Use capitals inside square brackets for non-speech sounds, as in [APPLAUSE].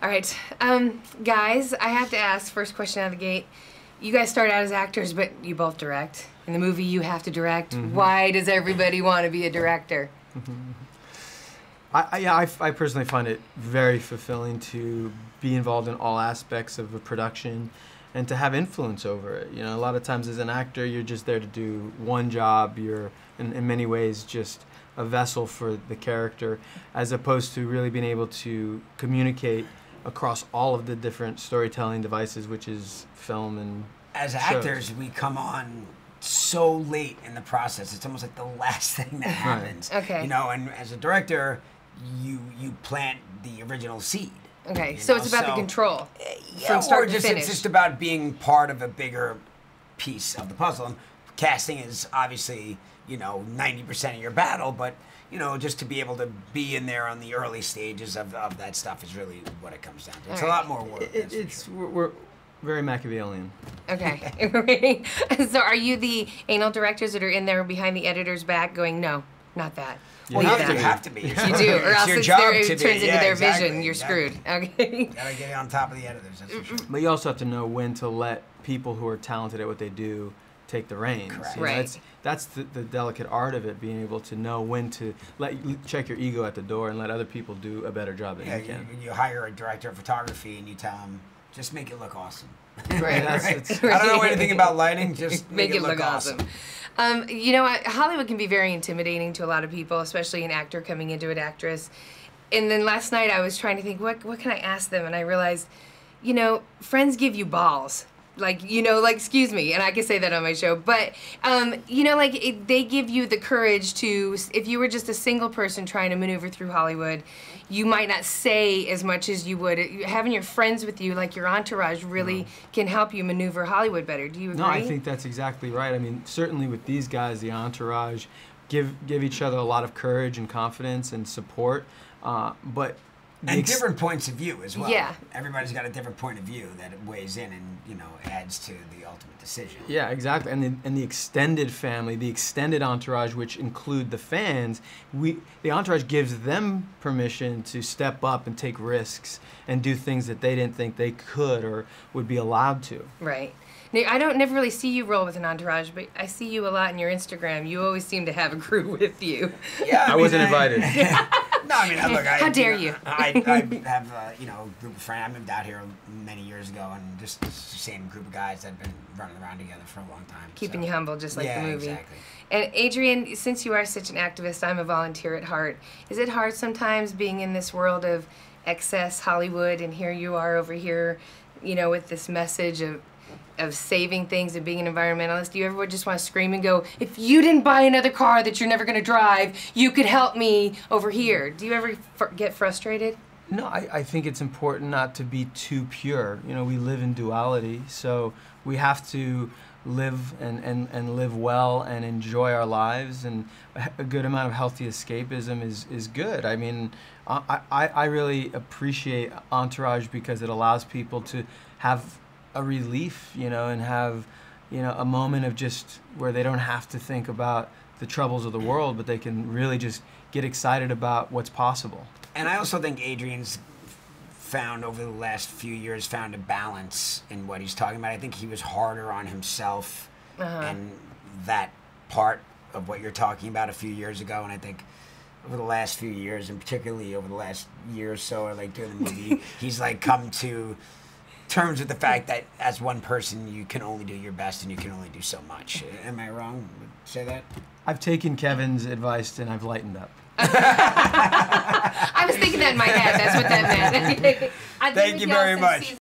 All right, um, guys, I have to ask first question out of the gate. You guys start out as actors, but you both direct. In the movie, you have to direct. Mm-hmm. Why does everybody want to be a director? [LAUGHS] I, I, yeah, I, I personally find it very fulfilling to be involved in all aspects of a production and to have influence over it. You know, a lot of times as an actor, you're just there to do one job. You're, in, in many ways, just a vessel for the character, as opposed to really being able to communicate across all of the different storytelling devices, which is film and As shows. actors, we come on so late in the process. It's almost like the [LAUGHS] last thing that happens. Okay. You know, and as a director, you you plant the original seed. Okay, so know, it's about the so- control. Eh, yeah, From start or to just finish. it's just about being part of a bigger piece of the puzzle. And casting is obviously you know ninety percent of your battle, but you know just to be able to be in there on the early stages of, of that stuff is really what it comes down to. It's a lot more work. it, that's it's sure. we're, we're very Machiavellian. Okay. [LAUGHS] [LAUGHS] so are you the anal directors that are in there behind the editor's back going, no, not that? You Well, you have have to to, have to be. You do, or it's else your it's job their, to it be. turns into Yeah, their exactly, vision. You're exactly. screwed. Okay. [LAUGHS] Gotta get on top of the editors. That's for sure. But you also have to know when to let people who are talented at what they do take the reins. Correct. You know, Right. That's, that's the, the delicate art of it, being able to know when to let check your ego at the door and let other people do a better job than Yeah, you you, can. you hire a director of photography and you tell him, just make it look awesome. [LAUGHS] Right. That's- Right? I don't know anything about [LAUGHS] lighting. Just Make it look awesome. Um, you know. Hollywood can be very intimidating to a lot of people, especially an actor coming into an actress. And then last night I was trying to think, what what can I ask them? And I realized, you know, friends give you balls. Like you know, like excuse me, and I can say that on my show. But um, you know, like it, they give you the courage to. If you were just a single person trying to maneuver through Hollywood, you might not say as much as you would. Having your friends with you, like your entourage, really can help you maneuver Hollywood better. Do you agree? No, I think that's exactly right. I mean, certainly with these guys, the entourage give give each other a lot of courage and confidence and support. Uh, but And ex- different points of view as well. Yeah. Everybody's got a different point of view that weighs in and, you know, adds to the ultimate decision. Yeah, exactly. And the, and the extended family, the extended entourage, which include the fans, we the entourage gives them permission to step up and take risks and do things that they didn't think they could or would be allowed to. Right. Now, I don't never really see you roll with an entourage, but I see you a lot in your Instagram. You always seem to have a crew [LAUGHS] with you. Yeah, I mean, wasn't invited. [LAUGHS] [LAUGHS] No, I mean, look, I, How dare know, you. I, I have, uh, you know, a group of friends. I moved out here many years ago, and just the same group of guys that have been running around together for a long time. Keeping so. you humble, just like yeah, the movie. exactly. And Adrian, since you are such an activist, I'm a volunteer at heart. Is it hard sometimes being in this world of excess Hollywood, and here you are over here, you know, with this message of of saving things and being an environmentalist? Do you ever just want to scream and go, "If you didn't buy another car that you're never going to drive, you could help me over here"? Do you ever get frustrated? No, I, I think it's important not to be too pure. You know, we live in duality, so we have to live and, and, and live well and enjoy our lives. And a, a good amount of healthy escapism is, is good. I mean, I, I, I really appreciate Entourage because it allows people to have a relief, you know, and have, you know, a moment of just where they don't have to think about the troubles of the world, but they can really just get excited about what's possible. And I also think Adrian's found over the last few years found a balance in what he's talking about. I think he was harder on himself uh-huh. and that part of what you're talking about a few years ago. And I think over the last few years, and particularly over the last year or so, or like during the movie, [LAUGHS] he's like come to terms with the fact that as one person you can only do your best and you can only do so much. Am I wrong? to Say that. I've taken Kevin's advice and I've lightened up. [LAUGHS] I was thinking that in my head. That's what that meant. [LAUGHS] Thank you very much. Season